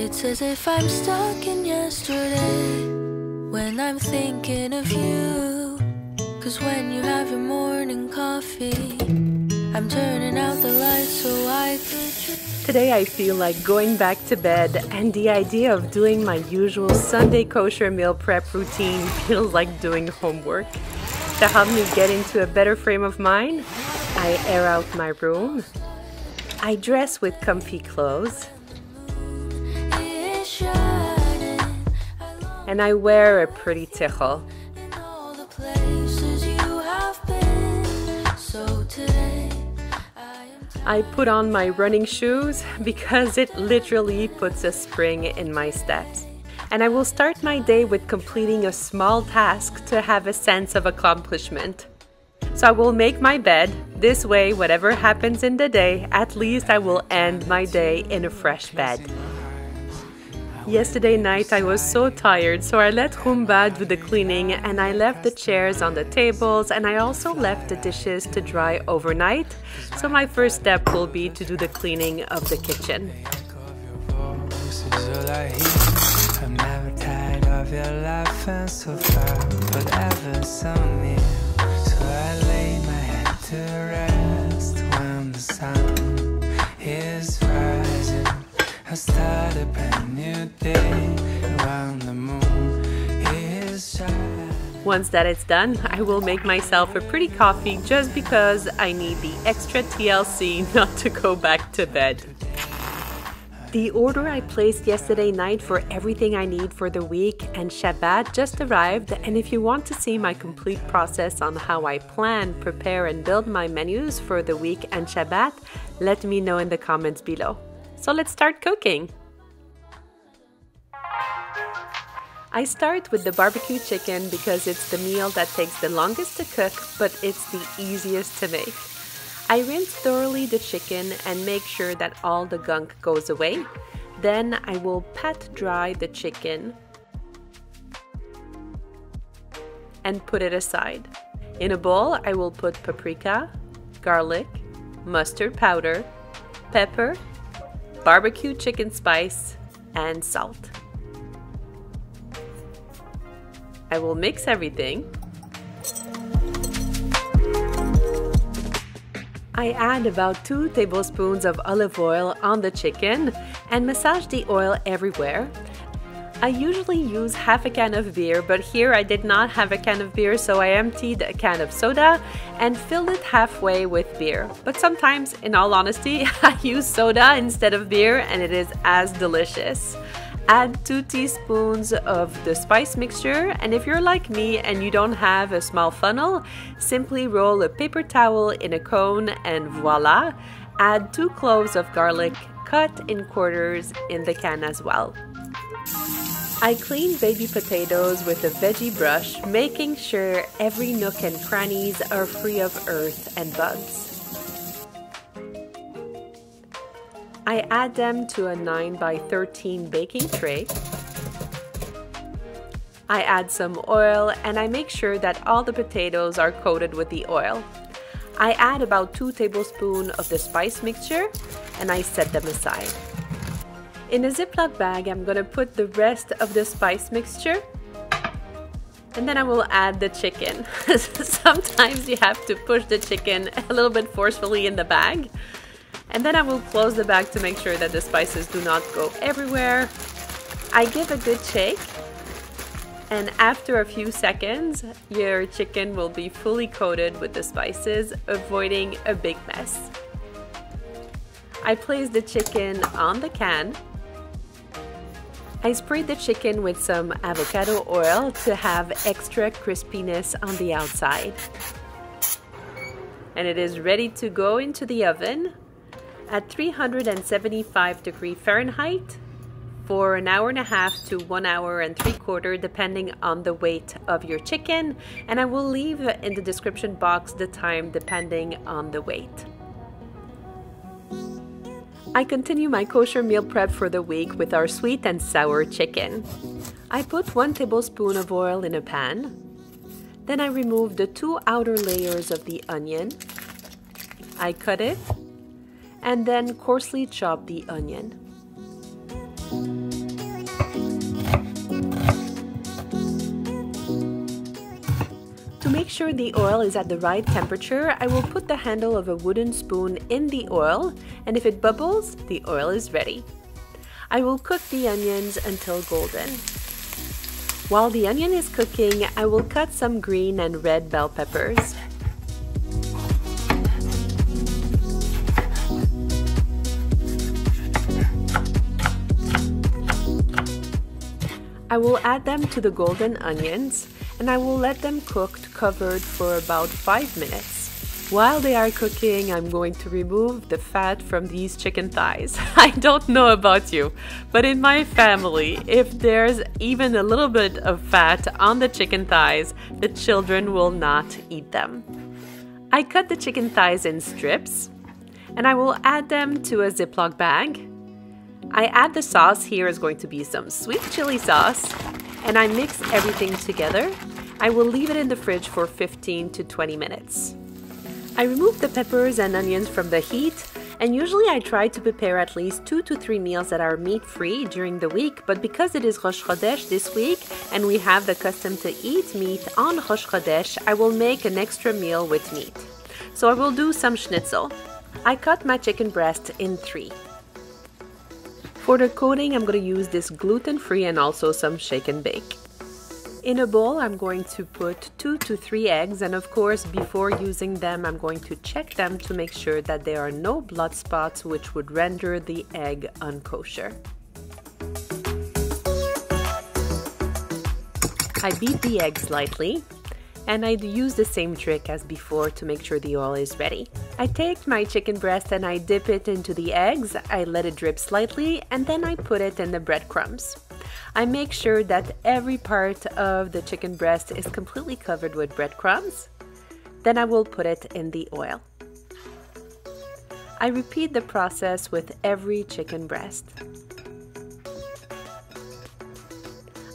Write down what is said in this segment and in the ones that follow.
It's as if I'm stuck in yesterday when I'm thinking of you. Cause when you have your morning coffee, I'm turning out the lights so I could. Today I feel like going back to bed, and the idea of doing my usual Sunday kosher meal prep routine feels like doing homework. To help me get into a better frame of mind, I air out my room. I dress with comfy clothes, and I wear a pretty tichel. I put on my running shoes because it literally puts a spring in my steps. And I will start my day with completing a small task to have a sense of accomplishment. So I will make my bed. This way, whatever happens in the day, at least I will end my day in a fresh bed. Yesterday night I was so tired, so I let Roomba do the cleaning and I left the chairs on the tables and I also left the dishes to dry overnight. So my first step will be to do the cleaning of the kitchen. I. I'm never tired Once that is done, I will make myself a pretty coffee just because I need the extra TLC not to go back to bed. The order I placed yesterday night for everything I need for the week and Shabbat just arrived. And if you want to see my complete process on how I plan, prepare, and build my menus for the week and Shabbat, let me know in the comments below. So let's start cooking. I start with the barbecue chicken because it's the meal that takes the longest to cook, but it's the easiest to make. I rinse thoroughly the chicken and make sure that all the gunk goes away. Then I will pat dry the chicken and put it aside. In a bowl, I will put paprika, garlic, mustard powder, pepper, barbecue chicken spice, and salt. I will mix everything. I add about 2 tablespoons of olive oil on the chicken and massage the oil everywhere. I usually use half a can of beer, but here I did not have a can of beer, so I emptied a can of soda and filled it halfway with beer. But sometimes, in all honesty, I use soda instead of beer and it is as delicious. Add 2 teaspoons of the spice mixture, and if you're like me and you don't have a small funnel, simply roll a paper towel in a cone and voila! Add 2 cloves of garlic cut in quarters in the can as well. I clean baby potatoes with a veggie brush, making sure every nook and crannies are free of earth and bugs. I add them to a 9 by 13 baking tray. I add some oil and I make sure that all the potatoes are coated with the oil. I add about 2 tablespoons of the spice mixture and I set them aside. In a Ziploc bag, I'm gonna put the rest of the spice mixture and then I will add the chicken. Sometimes you have to push the chicken a little bit forcefully in the bag. And then I will close the bag to make sure that the spices do not go everywhere. I give a good shake. And after a few seconds, your chicken will be fully coated with the spices, avoiding a big mess. I place the chicken on the can. I sprayed the chicken with some avocado oil to have extra crispiness on the outside. And it is ready to go into the oven at 375 degree Fahrenheit for an hour and a half to one hour and three quarter depending on the weight of your chicken and I will leave in the description box the time depending on the weight. I continue my kosher meal prep for the week with our sweet and sour chicken. I put one tablespoon of oil in a pan. Then I remove the two outer layers of the onion. I cut it and then coarsely chop the onion. To make sure the oil is at the right temperature, I will put the handle of a wooden spoon in the oil and if it bubbles, the oil is ready. I will cook the onions until golden. While the onion is cooking, I will cut some green and red bell peppers. I will add them to the golden onions and I will let them cook covered for about 5 minutes. While they are cooking, I'm going to remove the fat from these chicken thighs. I don't know about you, but in my family, if there's even a little bit of fat on the chicken thighs, the children will not eat them. I cut the chicken thighs in strips and I will add them to a Ziploc bag I add the sauce here is going to be some sweet chili sauce and I mix everything together. I will leave it in the fridge for 15 to 20 minutes. I remove the peppers and onions from the heat and usually I try to prepare at least two to three meals that are meat free during the week, but because it is Rosh Chodesh this week and we have the custom to eat meat on Rosh Chodesh, I will make an extra meal with meat. So I will do some schnitzel. I cut my chicken breast in three. For the coating, I'm going to use this gluten-free and also some shake and bake. In a bowl, I'm going to put two to three eggs and of course, before using them, I'm going to check them to make sure that there are no blood spots which would render the egg unkosher. I beat the eggs lightly and I use the same trick as before to make sure the oil is ready. I take my chicken breast and I dip it into the eggs, I let it drip slightly, and then I put it in the breadcrumbs. I make sure that every part of the chicken breast is completely covered with breadcrumbs. Then I will put it in the oil. I repeat the process with every chicken breast.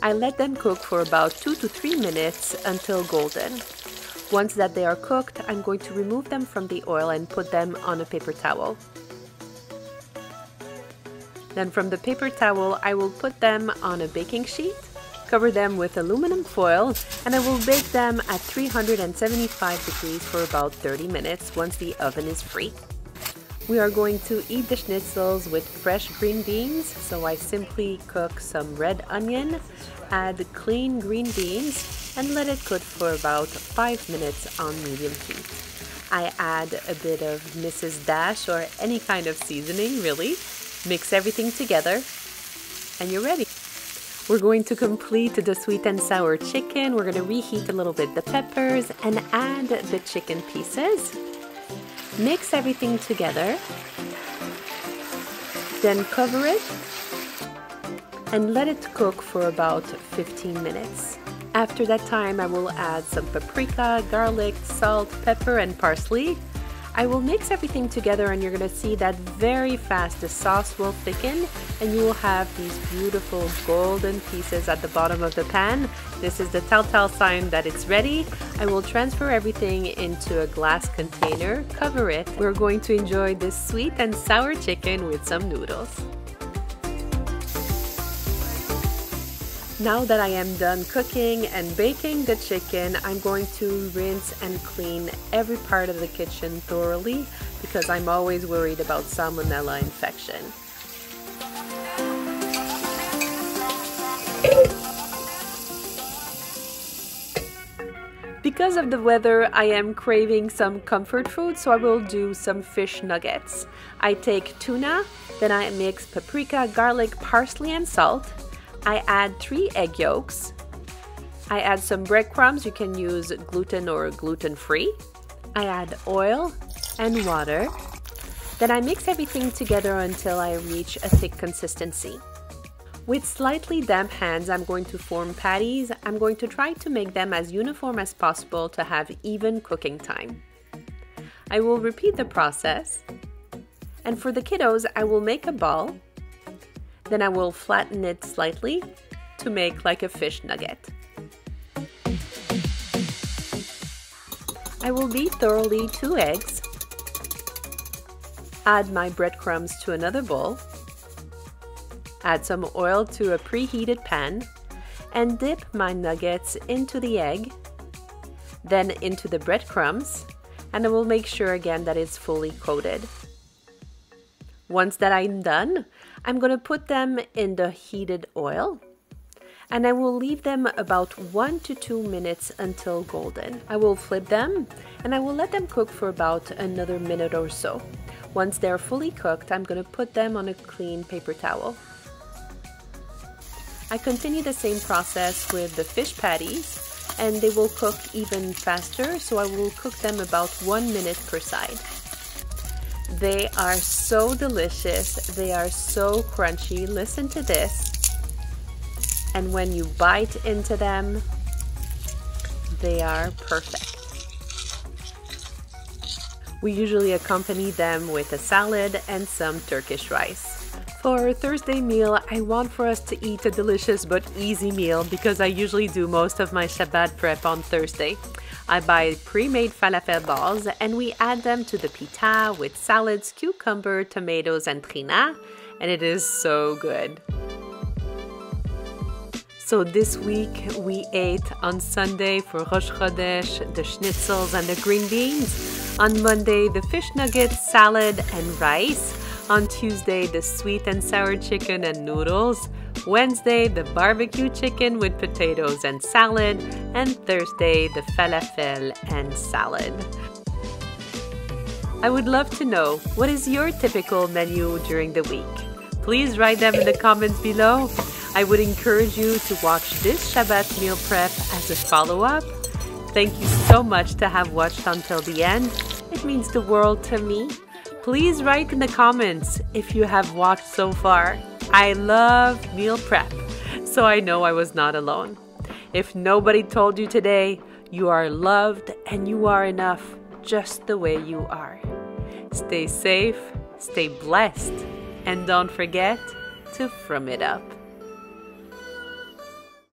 I let them cook for about 2 to 3 minutes until golden. Once that they are cooked, I'm going to remove them from the oil and put them on a paper towel. Then from the paper towel, I will put them on a baking sheet, cover them with aluminum foil, and I will bake them at 375 degrees for about 30 minutes once the oven is free. We are going to eat the schnitzels with fresh green beans, so I simply cook some red onion, add clean green beans, and let it cook for about 5 minutes on medium heat. I add a bit of Mrs. Dash or any kind of seasoning, really. Mix everything together, and you're ready. We're going to complete the sweet and sour chicken. We're going to reheat a little bit the peppers and add the chicken pieces. Mix everything together. Then cover it and let it cook for about 15 minutes. After that time, I will add some paprika, garlic, salt, pepper, and parsley. I will mix everything together and you're to see that very fast the sauce will thicken and you will have these beautiful golden pieces at the bottom of the pan. This is the telltale sign that it's ready. I will transfer everything into a glass container, cover it. We're going to enjoy this sweet and sour chicken with some noodles. Now that I am done cooking and baking the chicken, I'm going to rinse and clean every part of the kitchen thoroughly because I'm always worried about salmonella infection. Because of the weather, I am craving some comfort food, so I will do some fish nuggets. I take tuna, then I mix paprika, garlic, parsley, and salt. I add three egg yolks. I add some breadcrumbs. You can use gluten or gluten free. I add oil and water. Then I mix everything together until I reach a thick consistency. With slightly damp hands, I'm going to form patties. I'm going to try to make them as uniform as possible to have even cooking time. I will repeat the process. And for the kiddos, I will make a ball. Then I will flatten it slightly to make like a fish nugget. I will beat thoroughly two eggs. Add my breadcrumbs to another bowl Add some oil to a preheated pan and dip my nuggets into the egg, then into the breadcrumbs, and I will make sure again that it's fully coated. Once that I'm done, I'm going to put them in the heated oil and I will leave them about one to two minutes until golden. I will flip them and I will let them cook for about another minute or so. Once they're fully cooked, I'm going to put them on a clean paper towel. I continue the same process with the fish patties and they will cook even faster so I will cook them about one minute per side. They are so delicious, they are so crunchy. Listen to this. And when you bite into them, they are perfect. We usually accompany them with a salad and some Turkish rice. For our Thursday meal, I want for us to eat a delicious but easy meal because I usually do most of my Shabbat prep on Thursday. I buy pre-made falafel balls and we add them to the pita with salads, cucumber, tomatoes, and trina, and it is so good. So this week we ate on Sunday for Rosh Chodesh the schnitzels and the green beans. On Monday the fish nuggets, salad, and rice. On Tuesday, the sweet and sour chicken and noodles. Wednesday, the barbecue chicken with potatoes and salad. And Thursday, the falafel and salad. I would love to know what is your typical menu during the week? Please write them in the comments below. I would encourage you to watch this Shabbat meal prep as a follow up. Thank you so much to have watched until the end. It means the world to me. Please write in the comments if you have watched so far. I love meal prep, so I know I was not alone. If nobody told you today, you are loved and you are enough just the way you are. Stay safe, stay blessed, and don't forget to frum it up.